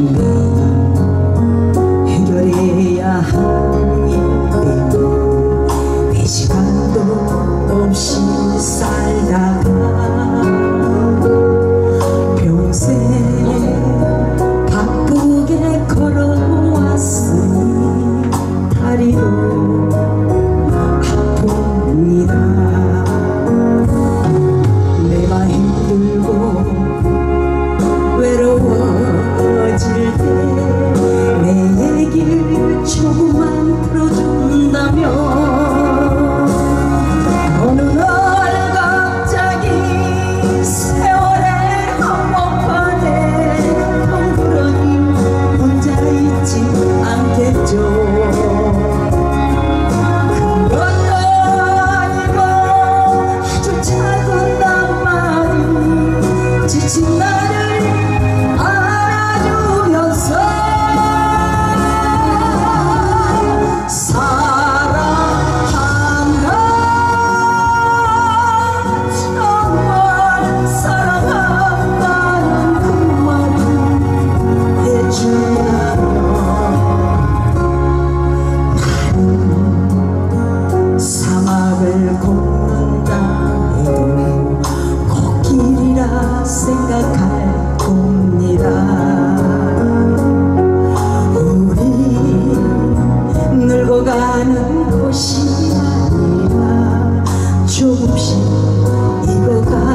내가 해결해야 할 일이 내 시간도 없이 살다가 평생 바쁘게 걸어왔으니 다리도 아픕니다. 곰땅에도 코끼리라 생각할 겁니다 우리 늙어가는 곳이 아니라 조금씩 익어가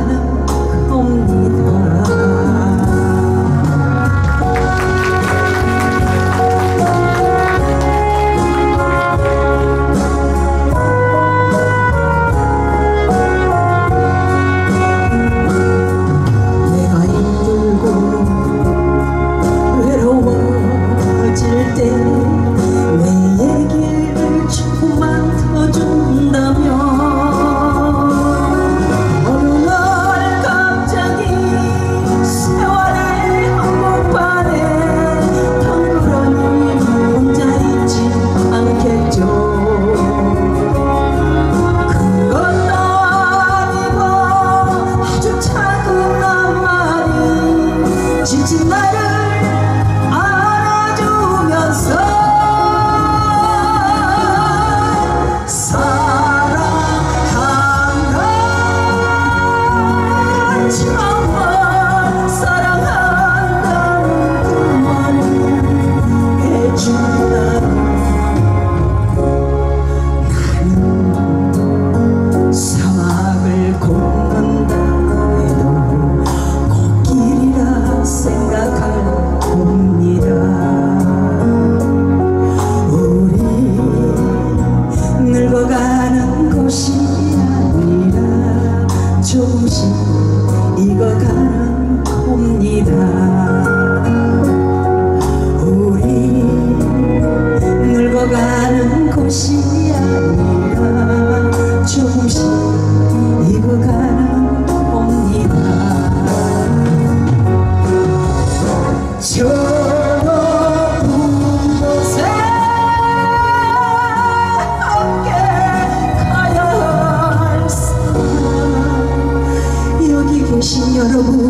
caramba